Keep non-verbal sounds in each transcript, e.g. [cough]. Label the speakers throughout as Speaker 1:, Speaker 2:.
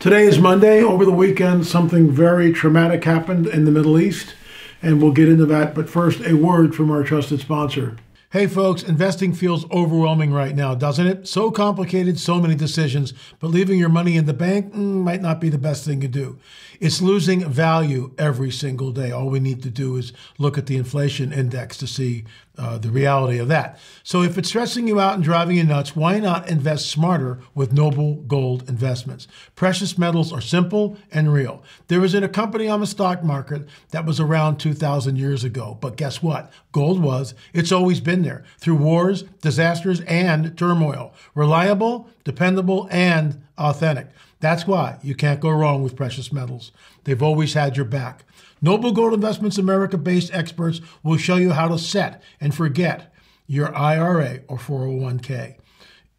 Speaker 1: Today is Monday. Over the weekend, something very traumatic happened in the Middle East, and we'll get into that. But first, a word from our trusted sponsor. Hey folks, investing feels overwhelming right now, doesn't it? So complicated, so many decisions, but leaving your money in the bank mm, might not be the best thing to do. It's losing value every single day. All we need to do is look at the inflation index to see uh, the reality of that. So if it's stressing you out and driving you nuts, why not invest smarter with Noble Gold Investments? Precious metals are simple and real. There isn't a company on the stock market that was around 2,000 years ago, but guess what? Gold was. It's always been there through wars, disasters, and turmoil. Reliable, dependable, and authentic. That's why you can't go wrong with precious metals. They've always had your back. Noble Gold Investments America based experts will show you how to set and forget your IRA or 401k.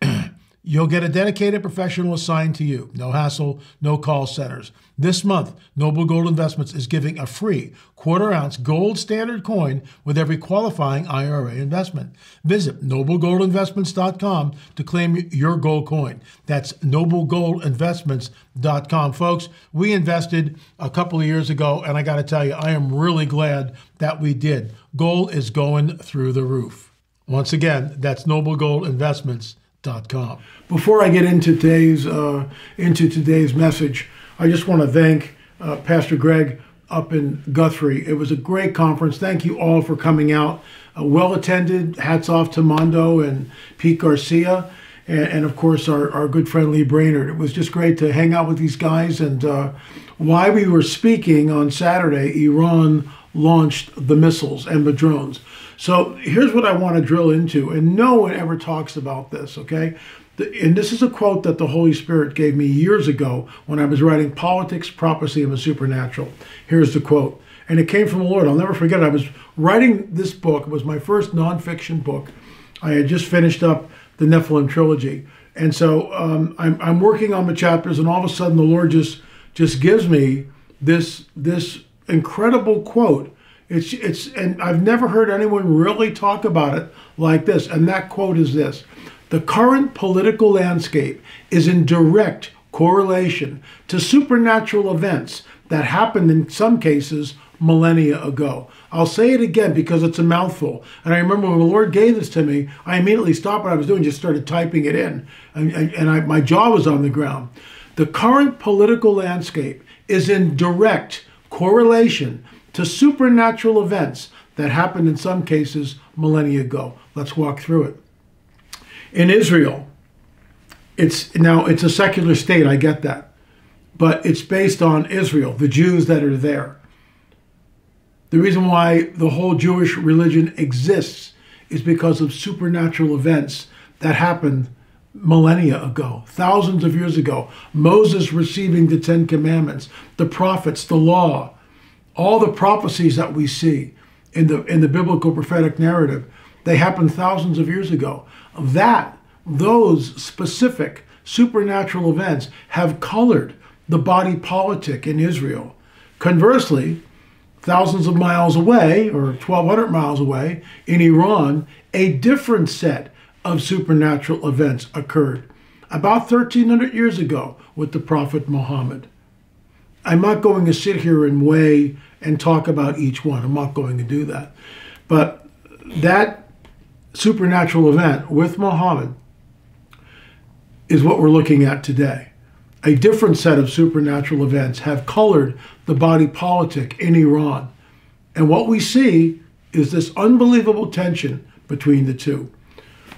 Speaker 1: [clears throat] You'll get a dedicated professional assigned to you. No hassle, no call centers. This month, Noble Gold Investments is giving a free quarter ounce gold standard coin with every qualifying IRA investment. Visit noblegoldinvestments.com to claim your gold coin. That's noblegoldinvestments.com. Folks, we invested a couple of years ago, and I got to tell you, I am really glad that we did. Gold is going through the roof. Once again, that's noblegoldinvestments.com before I get into today's uh, into today's message, I just want to thank uh, Pastor Greg up in Guthrie. It was a great conference. Thank you all for coming out. Uh, well attended. Hats off to Mondo and Pete Garcia, and, and, of course our, our good friend Lee Brainard. It was just great to hang out with these guys. And uh, while we were speaking on Saturday, Iran launched the missiles and the drones. So here's what I want to drill into, and no one ever talks about this, okay? And this is a quote that the Holy Spirit gave me years ago when I was writing Politics, Prophecy, and the Supernatural. Here's the quote, and it came from the Lord. I'll never forget it. I was writing this book, it was my first nonfiction book. I had just finished up the Nephilim trilogy. And so um, I'm, I'm working on the chapters, and all of a sudden the Lord just just gives me this this incredible quote it's it's and I've never heard anyone really talk about it like this. And that quote is this: "The current political landscape is in direct correlation to supernatural events that happened in some cases millennia ago." I'll say it again because it's a mouthful. And I remember when the Lord gave this to me, I immediately stopped what I was doing, just started typing it in, and, and, I, my jaw was on the ground. The current political landscape is in direct correlation to supernatural events that happened in some cases millennia ago. Let's walk through it. In Israel, it's now it's a secular state, I get that. But it's based on Israel, the Jews that are there. The reason why the whole Jewish religion exists is because of supernatural events that happened millennia ago, thousands of years ago. Moses receiving the Ten Commandments, the prophets, the law, all the prophecies that we see in the in the biblical prophetic narrative, they happened thousands of years ago. That those specific supernatural events have colored the body politic in Israel. Conversely, thousands of miles away, or 1,200 miles away, in Iran, a different set of supernatural events occurred about 1,300 years ago with the Prophet Muhammad. I'm not going to sit here and weigh and talk about each one. I'm not going to do that. But that supernatural event with Muhammad is what we're looking at today. A different set of supernatural events have colored the body politic in Iran. And what we see is this unbelievable tension between the two.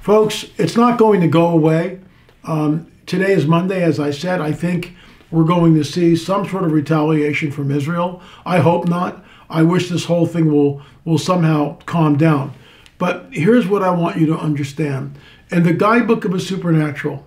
Speaker 1: Folks, it's not going to go away. Um, today is Monday, as I said. I think we're going to see some sort of retaliation from Israel. I hope not. I wish this whole thing will, will somehow calm down. But here's what I want you to understand. In the guidebook of a supernatural,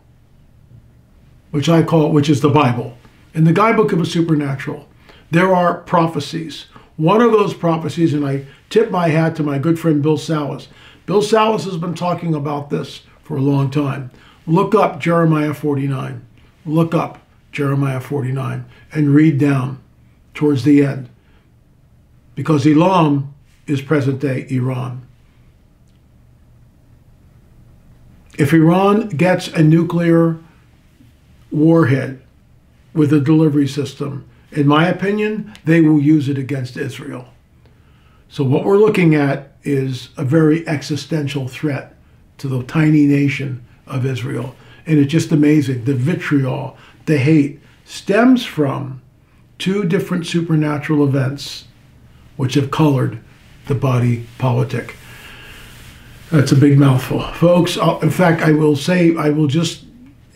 Speaker 1: which I call, which is the Bible, in the guidebook of a supernatural, there are prophecies. One of those prophecies, and I tip my hat to my good friend Bill Salus. Bill Salus has been talking about this for a long time. Look up Jeremiah 49. Look up. Jeremiah 49, and read down towards the end. Because Elam is present day Iran. If Iran gets a nuclear warhead, with a delivery system. In my opinion, they will use it against Israel. So, what we're looking at is a very existential threat to the tiny nation of Israel. And it's just amazing. The vitriol, the hate stems from two different supernatural events which have colored the body politic. That's a big mouthful. Folks, I'll, in fact, I will say, I will just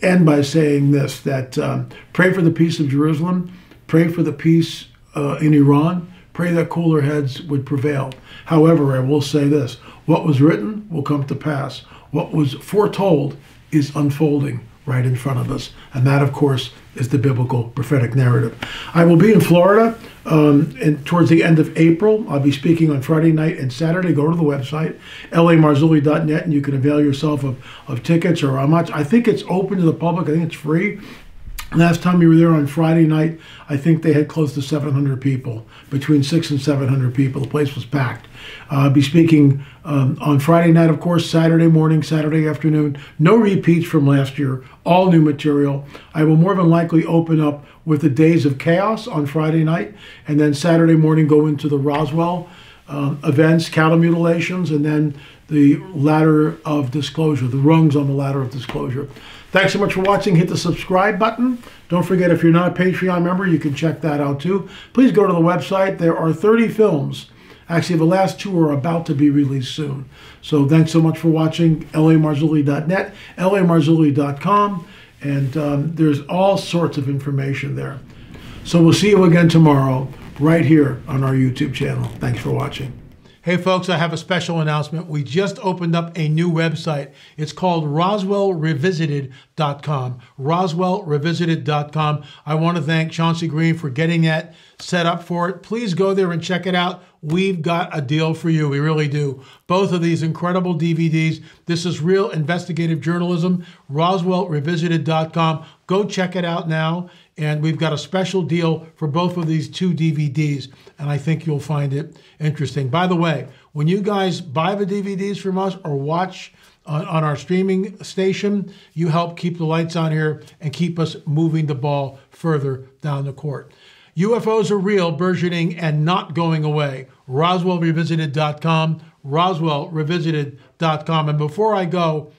Speaker 1: end by saying this that um, pray for the peace of Jerusalem, pray for the peace uh, in Iran, pray that cooler heads would prevail. However, I will say this what was written will come to pass, what was foretold is unfolding right in front of us. And that, of course, is the biblical prophetic narrative. I will be in Florida um, and towards the end of April. I'll be speaking on Friday night and Saturday. Go to the website, lamarzulli.net, and you can avail yourself of, of tickets or how much. I think it's open to the public. I think it's free. Last time we were there on Friday night, I think they had close to 700 people, between six and 700 people. The place was packed. Uh, I'll be speaking um, on Friday night, of course, Saturday morning, Saturday afternoon. No repeats from last year, all new material. I will more than likely open up with the Days of Chaos on Friday night, and then Saturday morning go into the Roswell um, events, cattle mutilations, and then the ladder of disclosure, the rungs on the ladder of disclosure. Thanks so much for watching. Hit the subscribe button. Don't forget, if you're not a Patreon member, you can check that out too. Please go to the website. There are 30 films. Actually, the last two are about to be released soon. So thanks so much for watching. lamarzulli.net, lamarzulli.com, and um, there's all sorts of information there. So we'll see you again tomorrow right here on our YouTube channel. Thanks for watching. Hey, folks, I have a special announcement. We just opened up a new website. It's called RoswellRevisited.com. RoswellRevisited.com. I want to thank Chauncey Green for getting that set up for it. Please go there and check it out. We've got a deal for you. We really do. Both of these incredible DVDs. This is real investigative journalism. RoswellRevisited.com. Go check it out now. And we've got a special deal for both of these two DVDs, and I think you'll find it interesting. By the way, when you guys buy the DVDs from us or watch on, on our streaming station, you help keep the lights on here and keep us moving the ball further down the court. UFOs are real, burgeoning, and not going away. RoswellRevisited.com, RoswellRevisited.com. And before I go,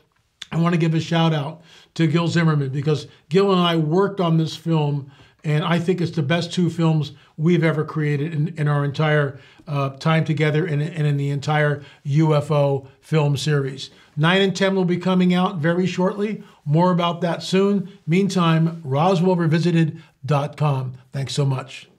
Speaker 1: I want to give a shout out to Gil Zimmerman because Gil and I worked on this film, and I think it's the best two films we've ever created in, in our entire uh, time together and, and in the entire UFO film series. 9 and 10 will be coming out very shortly. More about that soon. Meantime, RoswellRevisited.com. Thanks so much.